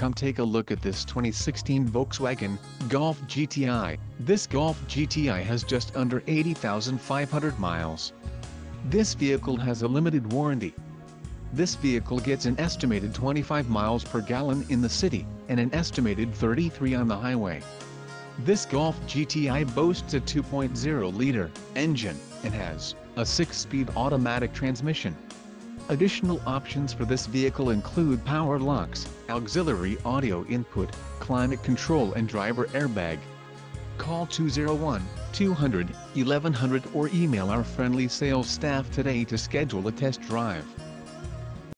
Come take a look at this 2016 Volkswagen Golf GTI. This Golf GTI has just under 80,500 miles. This vehicle has a limited warranty. This vehicle gets an estimated 25 miles per gallon in the city, and an estimated 33 on the highway. This Golf GTI boasts a 2.0-liter engine, and has a 6-speed automatic transmission. Additional options for this vehicle include power locks, auxiliary audio input, climate control and driver airbag. Call 201-200-1100 or email our friendly sales staff today to schedule a test drive.